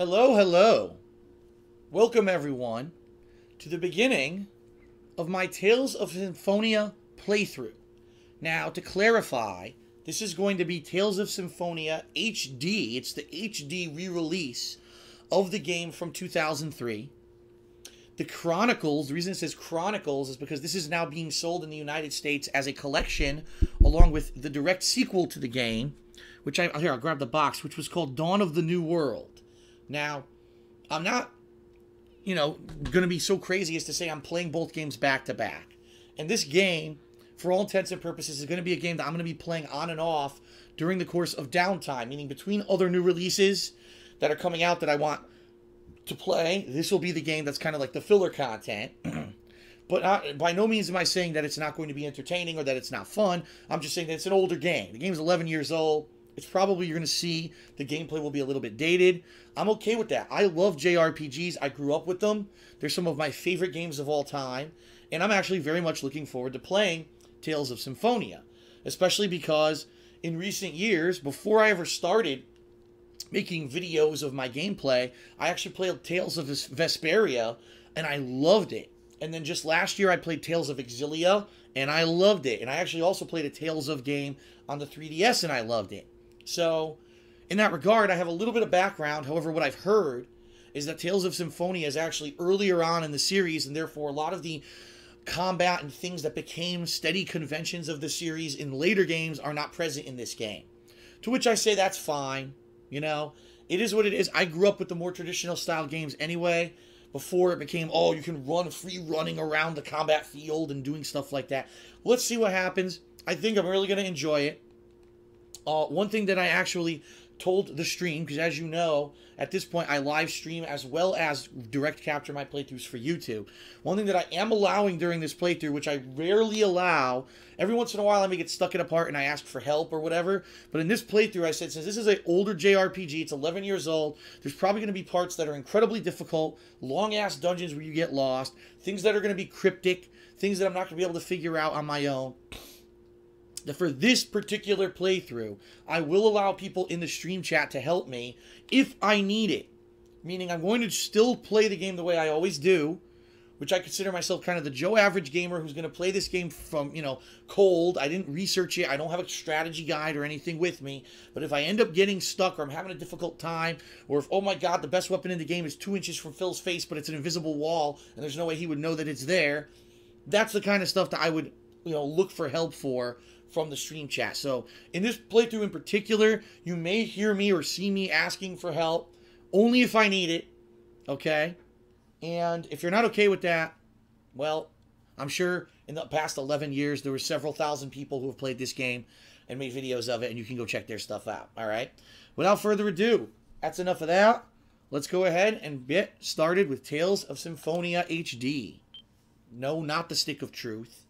Hello, hello. Welcome, everyone, to the beginning of my Tales of Symphonia playthrough. Now, to clarify, this is going to be Tales of Symphonia HD. It's the HD re release of the game from 2003. The Chronicles, the reason it says Chronicles is because this is now being sold in the United States as a collection along with the direct sequel to the game, which I here I'll grab the box, which was called Dawn of the New World. Now, I'm not, you know, going to be so crazy as to say I'm playing both games back to back. And this game, for all intents and purposes, is going to be a game that I'm going to be playing on and off during the course of downtime, meaning between other new releases that are coming out that I want to play. This will be the game that's kind of like the filler content. but by no means am I saying that it's not going to be entertaining or that it's not fun. I'm just saying that it's an older game. The game's 11 years old. It's probably you're going to see the gameplay will be a little bit dated. I'm okay with that. I love JRPGs. I grew up with them. They're some of my favorite games of all time. And I'm actually very much looking forward to playing Tales of Symphonia, especially because in recent years, before I ever started making videos of my gameplay, I actually played Tales of Vesperia and I loved it. And then just last year, I played Tales of Xillia and I loved it. And I actually also played a Tales of game on the 3DS and I loved it. So, in that regard, I have a little bit of background. However, what I've heard is that Tales of Symphonia is actually earlier on in the series, and therefore a lot of the combat and things that became steady conventions of the series in later games are not present in this game. To which I say that's fine. You know, it is what it is. I grew up with the more traditional style games anyway. Before it became, oh, you can run free running around the combat field and doing stuff like that. Let's see what happens. I think I'm really going to enjoy it. Uh, one thing that I actually told the stream, because as you know, at this point I live stream as well as direct capture my playthroughs for YouTube. One thing that I am allowing during this playthrough, which I rarely allow, every once in a while I may get stuck in a part and I ask for help or whatever. But in this playthrough, I said since this is an older JRPG, it's 11 years old, there's probably going to be parts that are incredibly difficult, long ass dungeons where you get lost, things that are going to be cryptic, things that I'm not going to be able to figure out on my own for this particular playthrough, I will allow people in the stream chat to help me if I need it. Meaning, I'm going to still play the game the way I always do, which I consider myself kind of the Joe average gamer who's going to play this game from, you know, cold. I didn't research it. I don't have a strategy guide or anything with me. But if I end up getting stuck or I'm having a difficult time, or if, oh my God, the best weapon in the game is two inches from Phil's face, but it's an invisible wall and there's no way he would know that it's there, that's the kind of stuff that I would, you know, look for help for from the stream chat. So in this playthrough in particular, you may hear me or see me asking for help only if I need it. Okay? And if you're not okay with that, well, I'm sure in the past 11 years there were several thousand people who have played this game and made videos of it, and you can go check their stuff out. All right? Without further ado, that's enough of that. Let's go ahead and get started with Tales of Symphonia HD. No, not the Stick of Truth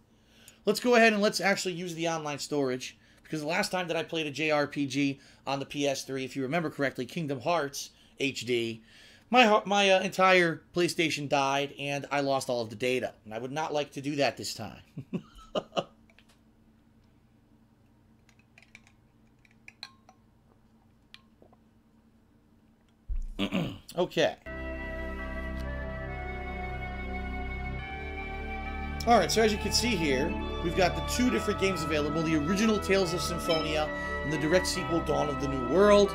let's go ahead and let's actually use the online storage because the last time that I played a JRPG on the PS3, if you remember correctly, Kingdom Hearts HD, my my uh, entire PlayStation died and I lost all of the data, and I would not like to do that this time. okay. Alright, so as you can see here, we've got the two different games available, the original Tales of Symphonia and the direct sequel, Dawn of the New World.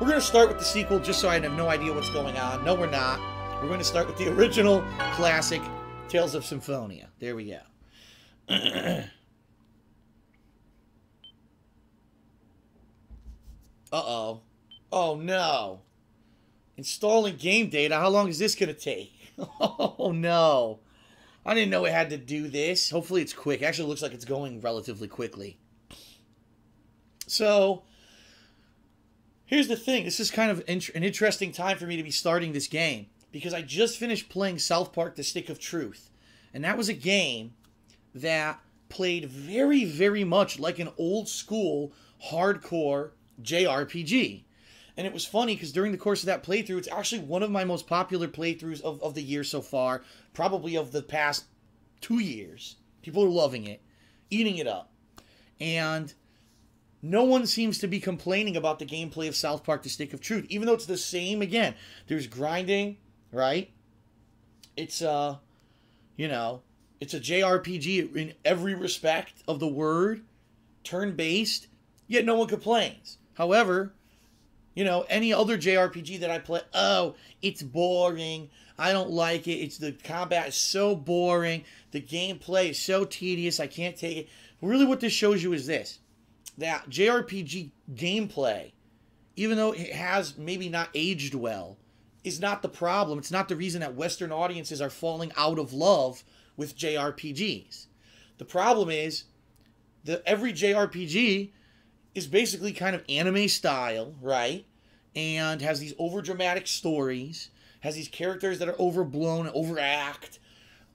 We're going to start with the sequel just so I have no idea what's going on. No, we're not. We're going to start with the original classic Tales of Symphonia. There we go. Uh-oh. Oh, no. Installing game data. How long is this going to take? Oh, no. I didn't know it had to do this. Hopefully it's quick. Actually looks like it's going relatively quickly. So, here's the thing. This is kind of an interesting time for me to be starting this game because I just finished playing South Park The Stick of Truth. And that was a game that played very, very much like an old school hardcore JRPG. And it was funny because during the course of that playthrough, it's actually one of my most popular playthroughs of, of the year so far, probably of the past two years. People are loving it, eating it up. And no one seems to be complaining about the gameplay of South Park: The Stick of Truth, even though it's the same. Again, there's grinding, right? It's uh, you know, it's a JRPG in every respect of the word, turn-based. Yet no one complains. However, you know, any other JRPG that I play, oh, it's boring. I don't like it. It's the combat is so boring. The gameplay is so tedious. I can't take it. Really, what this shows you is this that JRPG gameplay, even though it has maybe not aged well, is not the problem. It's not the reason that Western audiences are falling out of love with JRPGs. The problem is that every JRPG is basically kind of anime style, right? And has these over dramatic stories, has these characters that are overblown overact,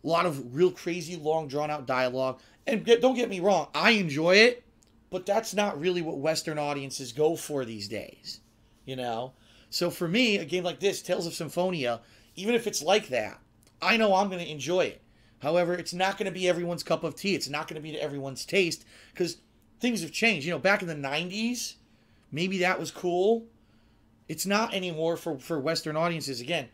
a lot of real crazy long drawn out dialogue. And get, don't get me wrong, I enjoy it, but that's not really what Western audiences go for these days, you know? So for me, a game like this, Tales of Symphonia, even if it's like that, I know I'm going to enjoy it. However, it's not going to be everyone's cup of tea. It's not going to be to everyone's taste because things have changed. You know, back in the 90s, maybe that was cool. It's not anymore for, for Western audiences. Again,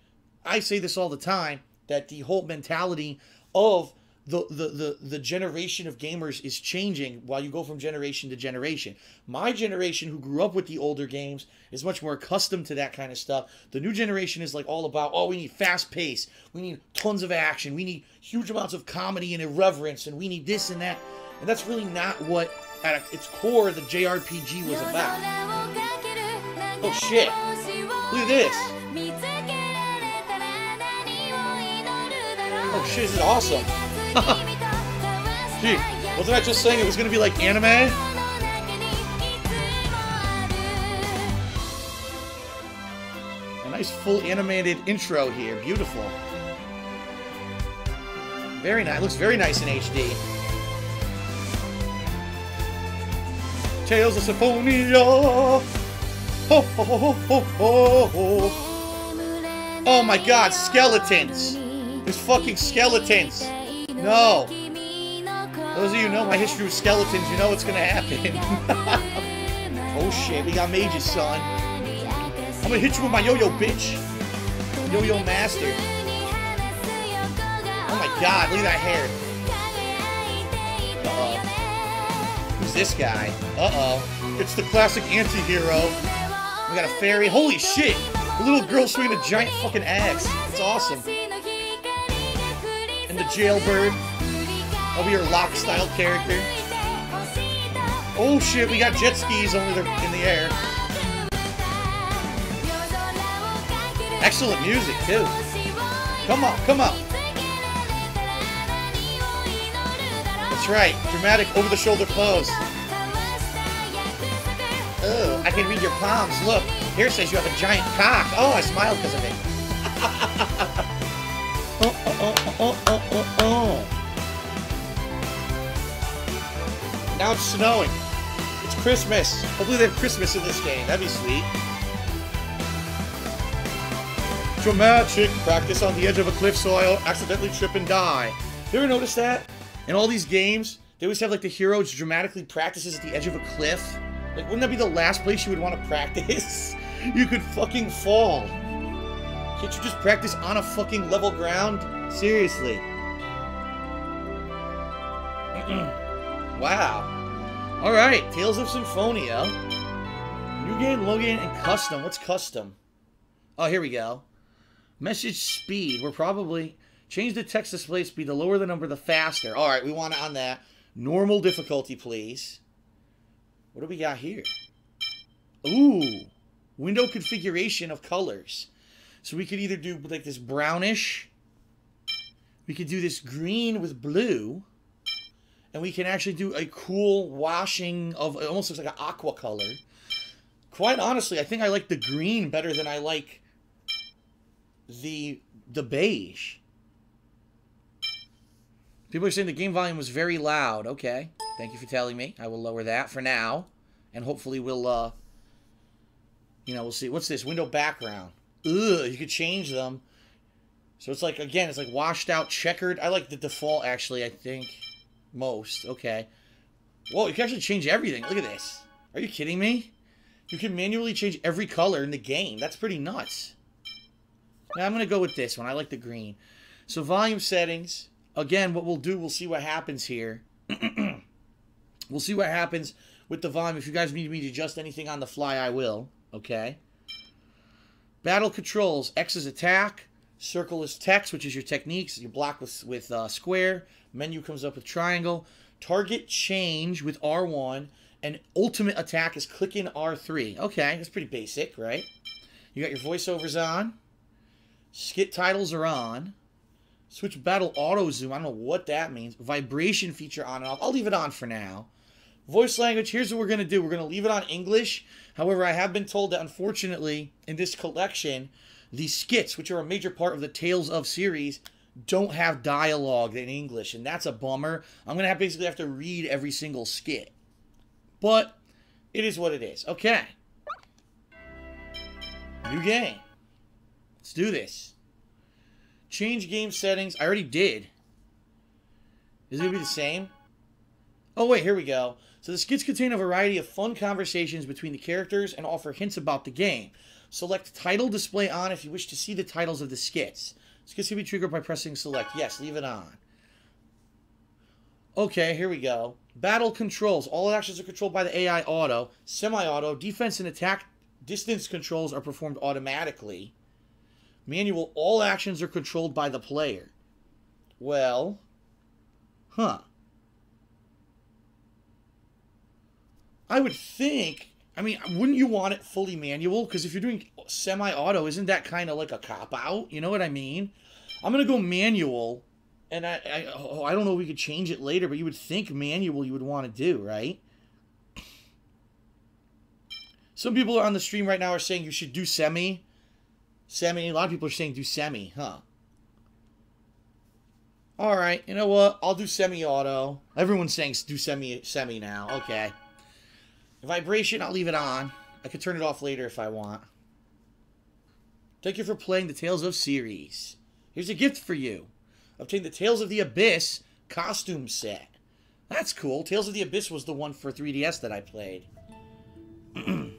I say this all the time that the whole mentality of the, the, the, the generation of gamers is changing while you go from generation to generation. My generation, who grew up with the older games, is much more accustomed to that kind of stuff. The new generation is like all about, oh, we need fast pace, we need tons of action, we need huge amounts of comedy and irreverence, and we need this and that. And that's really not what, at its core, the JRPG was about. Oh shit! Look at this! Oh shit, this is awesome! Gee, wasn't I just saying it was gonna be like anime? A nice full animated intro here. Beautiful. Very nice. Looks very nice in HD. Tales of Symphonia. Ho, ho, ho, ho, ho, ho. Oh my god, skeletons! There's fucking skeletons! No. Those of you know my history with skeletons, you know what's gonna happen. oh shit, we got mages, son. I'm gonna hit you with my yo-yo, bitch. Yo-yo master. Oh my god, look at that hair. Uh-oh. Who's this guy? Uh-oh. It's the classic anti-hero. We got a fairy. Holy shit! The little girl swinging a giant fucking axe. It's awesome and the jailbird. Be your lock style character. Oh shit, we got jet skis over there in the air. Excellent music too. Come on, come on. That's right, dramatic over the shoulder pose. Oh, I can read your palms. Look, here says you have a giant cock. Oh, I smiled because of it. Oh, oh, oh, oh, oh, oh, oh, oh. Now it's snowing. It's Christmas. Hopefully they have Christmas in this game. That'd be sweet. Dramatic. Practice on the edge of a cliff so I accidentally trip and die. You ever notice that? In all these games, they always have like the hero dramatically practices at the edge of a cliff. Like, wouldn't that be the last place you would want to practice? you could fucking fall. Can't you just practice on a fucking level ground? Seriously. wow. Alright, Tales of Symphonia. New game, low login, and custom. What's custom? Oh, here we go. Message speed. We're probably... Change the text display speed. The lower the number, the faster. Alright, we want it on that. Normal difficulty, please. What do we got here? Ooh. Window configuration of colors. So we could either do like this brownish. We could do this green with blue. And we can actually do a cool washing of, it almost looks like an aqua color. Quite honestly, I think I like the green better than I like the the beige. People are saying the game volume was very loud. Okay. Thank you for telling me. I will lower that for now. And hopefully we'll, uh, you know, we'll see. What's this? Window background. Ugh, you could change them. So it's like, again, it's like washed out, checkered. I like the default, actually, I think. Most. Okay. Whoa, you can actually change everything. Look at this. Are you kidding me? You can manually change every color in the game. That's pretty nuts. Now I'm going to go with this one. I like the green. So volume settings. Again, what we'll do, we'll see what happens here. we'll see what happens with the volume. If you guys need me to adjust anything on the fly, I will. Okay. Battle controls. X is attack. Circle is text, which is your techniques. You block with, with uh, square. Menu comes up with triangle. Target change with R1. And ultimate attack is clicking R3. Okay, that's pretty basic, right? You got your voiceovers on. Skit titles are on. Switch battle auto zoom. I don't know what that means. Vibration feature on and off. I'll leave it on for now. Voice language. Here's what we're going to do. We're going to leave it on English. However, I have been told that unfortunately in this collection, the skits, which are a major part of the Tales of series, don't have dialogue in English. And that's a bummer. I'm going to have basically have to read every single skit. But it is what it is. Okay. New game. Let's do this. Change game settings. I already did. Is it going to be the same? Oh, wait, here we go. So the skits contain a variety of fun conversations between the characters and offer hints about the game. Select title display on if you wish to see the titles of the skits. Skits can be triggered by pressing select. Yes, leave it on. Okay, here we go. Battle controls. All actions are controlled by the AI auto. Semi-auto. Defense and attack distance controls are performed automatically. Manual. All actions are controlled by the player. Well, huh. I would think. I mean, wouldn't you want it fully manual? Because if you're doing semi-auto, isn't that kind of like a cop out? You know what I mean? I'm gonna go manual, and I I, oh, I don't know if we could change it later, but you would think manual you would want to do right. Some people on the stream right now are saying you should do semi. Semi. A lot of people are saying do semi, huh? All right. You know what? I'll do semi-auto. Everyone's saying do semi semi now. Okay. Vibration, I'll leave it on. I could turn it off later if I want. Thank you for playing the Tales of series. Here's a gift for you. Obtain the Tales of the Abyss costume set. That's cool. Tales of the Abyss was the one for 3DS that I played.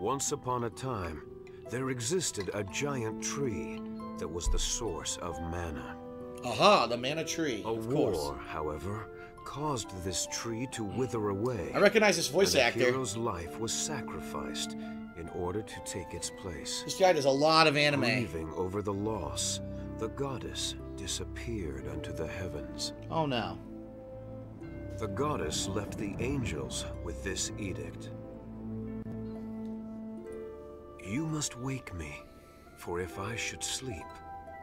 Once upon a time, there existed a giant tree that was the source of mana. Aha, the mana tree. A of war, course. however, caused this tree to wither away. I recognize this voice and actor. hero's life was sacrificed in order to take its place. This guy does a lot of anime. Grieving over the loss, the goddess disappeared unto the heavens. Oh no. The goddess left the angels with this edict. You must wake me, for if I should sleep,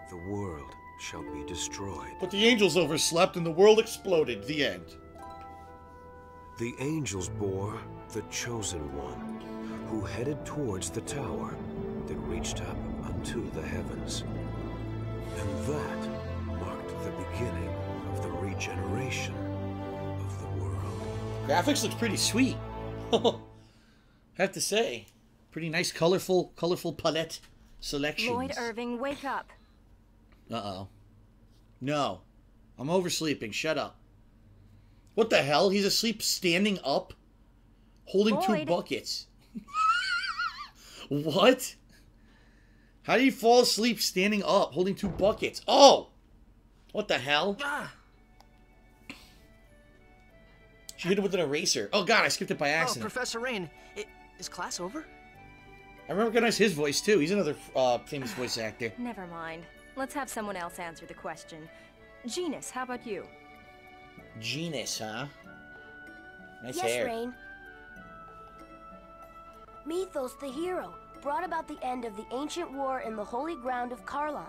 the world shall be destroyed. But the angels overslept and the world exploded. The end. The angels bore the chosen one, who headed towards the tower that reached up unto the heavens. And that marked the beginning of the regeneration of the world. Graphics looks pretty sweet. I have to say, pretty nice, colorful, colorful palette selections. Lloyd Irving, wake up. Uh oh. No, I'm oversleeping. Shut up. What the hell? He's asleep standing up, holding two buckets. what? How do you fall asleep standing up, holding two buckets? Oh! What the hell? Ah, She hit it with an eraser. Oh god, I skipped it by oh, accident. Professor Raine, i- is class over? I recognize his voice too. He's another uh, famous voice actor. Never mind. Let's have someone else answer the question. Genis, how about you? Genis, huh? Nice yes, hair. Raine. Mithos, the hero, brought about the end of the ancient war in the holy ground of Kharlan.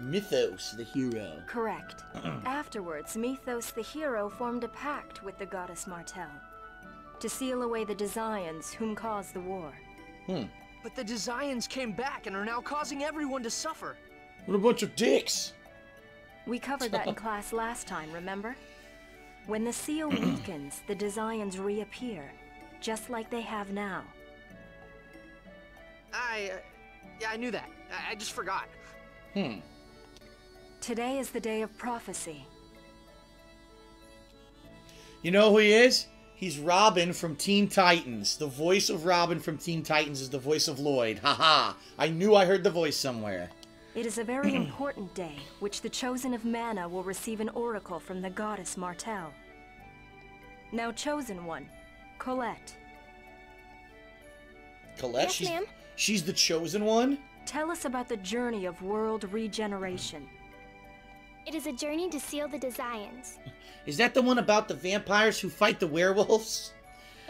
Mithos, the hero. Correct. Afterwards, Mithos the hero formed a pact with the goddess Martel to seal away the Desians whom caused the war. Hmm. But the Desians came back and are now causing everyone to suffer. What a bunch of dicks. We covered that in class last time, remember? When the seal weakens, the Desians reappear, just like they have now. I, uh, yeah, I knew that. I, I just forgot. Hmm. Today is the day of prophecy. You know who he is? He's Robin from Teen Titans. The voice of Robin from Teen Titans is the voice of Lloyd. Haha. I knew I heard the voice somewhere. It is a very important day, which the Chosen of Mana will receive an oracle from the goddess Martel. Now, Chosen One, Colette, Colette, Yes, she's, ma'am. she's the chosen one? tell us about the journey of world regeneration. It is a journey to seal the Desians. Is that the one about the vampires who fight the werewolves?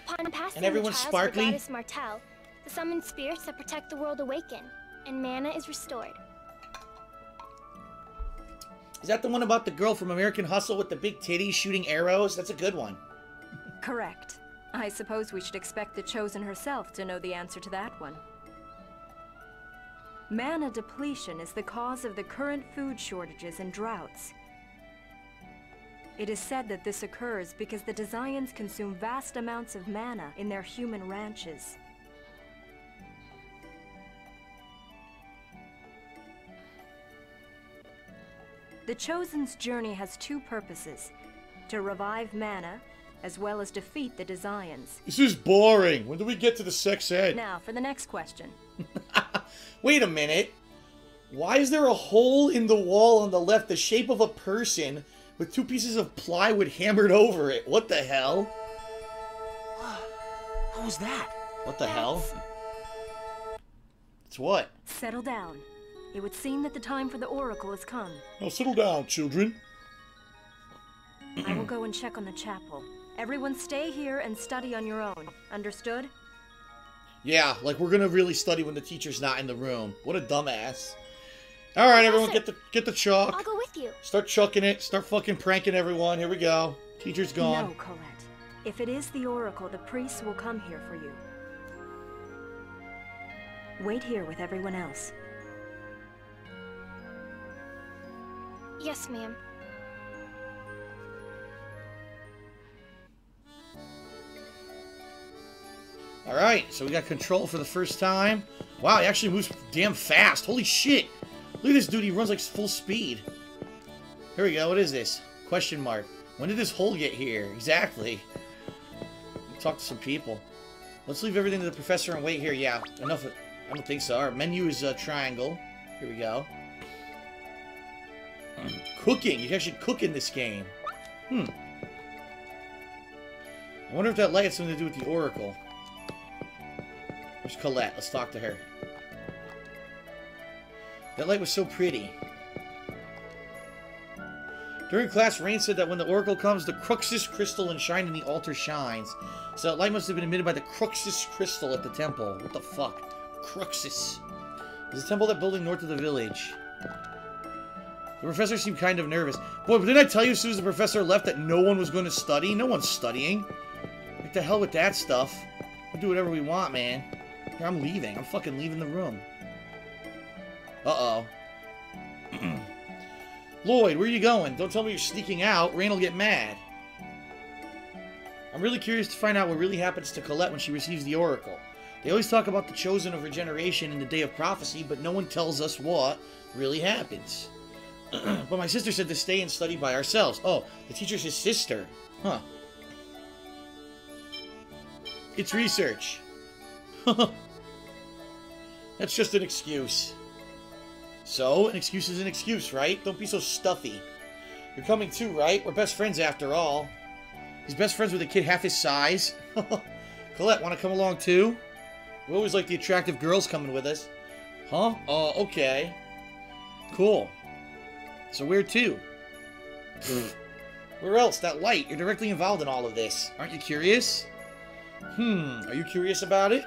Upon passing And everyone's the trials sparkly? of the goddess Martel, the summoned spirits that protect the world awaken, and mana is restored. Is that the one about the girl from American Hustle with the big titties shooting arrows? That's a good one. Correct. I suppose we should expect the Chosen herself to know the answer to that one. Mana depletion is the cause of the current food shortages and droughts. It is said that this occurs because the Desians consume vast amounts of mana in their human ranches. The Chosen's journey has two purposes to revive mana, as well as defeat the Desians. This is boring. When do we get to the sex ed? Now, for the next question. Wait a minute. Why is there a hole in the wall on the left the shape of a person with two pieces of plywood hammered over it? What the hell? What was that? What the hell? It's what? Settle down. It would seem that the time for the Oracle has come. Now settle down, children. I will go and check on the chapel. Everyone stay here and study on your own. Understood? Yeah, like we're gonna really study when the teacher's not in the room. What a dumbass. All right, everyone, get the get the chalk. I'll go with you. Start chucking it. Start fucking pranking everyone. Here we go. Teacher's gone. No, Colette. If it is the Oracle, the priests will come here for you. Wait here with everyone else. Yes, ma'am. All right, so we got control for the first time. Wow, he actually moves damn fast. Holy shit! Look at this dude. He runs like full speed. Here we go. What is this? Question mark. When did this hole get here? Exactly. Talk to some people. Let's leave everything to the professor and wait here. Yeah, enough. I don't think so. Our menu is a triangle. Here we go. Cooking. You can actually cook in this game. Hmm. I wonder if that light has something to do with the Oracle. Where's Colette? Let's talk to her. That light was so pretty. During class, Raine said that when the Oracle comes, the Cruxis crystal and enshrined in the altar shines. So that light must have been emitted by the Cruxis crystal at the temple. What the fuck? Cruxis. There's a temple that building north of the village. The professor seemed kind of nervous. Boy, but didn't I tell you as soon as the professor left that no one was going to study? No one's studying. What the hell with that stuff. We'll do whatever we want, man. I'm leaving. I'm fucking leaving the room. Uh-oh. Lloyd, where are you going? Don't tell me you're sneaking out. Raine will get mad. I'm really curious to find out what really happens to Colette when she receives the Oracle. They always talk about the Chosen of Regeneration in the Day of Prophecy, but no one tells us what really happens. but my sister said to stay and study by ourselves. Oh, the teacher's his sister. Huh. It's research. That's just an excuse. So, an excuse is an excuse, right? Don't be so stuffy. You're coming too, right? We're best friends after all. He's best friends with a kid half his size. Colette, want to come along too? We always like the attractive girls coming with us. Huh? Uh, okay. Cool. So where to? where else? That light. You're directly involved in all of this. Aren't you curious? Hmm, are you curious about it?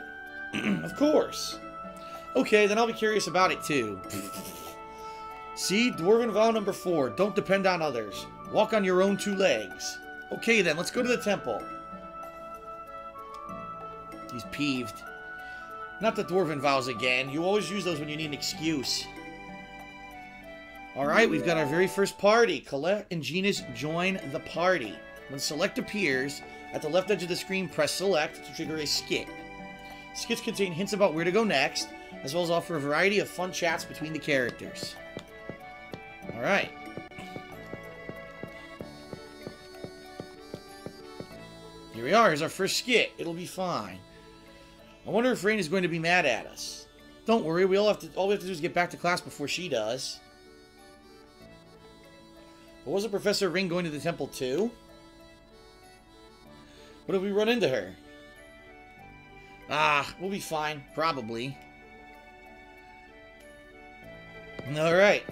of course. Okay, then I'll be curious about it too. See, Dwarven vow number four. Don't depend on others. Walk on your own two legs. Okay then, let's go to the temple. He's peeved. Not the Dwarven vows again. You always use those when you need an excuse. Alright, we've got our very first party. Colette and Genis join the party. When select appears, at the left edge of the screen, press select to trigger a skit. Skits contain hints about where to go next, as well as offer a variety of fun chats between the characters. Alright. Here we are. Here's our first skit. It'll be fine. I wonder if Raine is going to be mad at us. Don't worry. We all have to. All we have to do is get back to class before she does. But wasn't Professor Ring going to the temple too? What if we run into her? Ah, we'll be fine. Probably. Alright.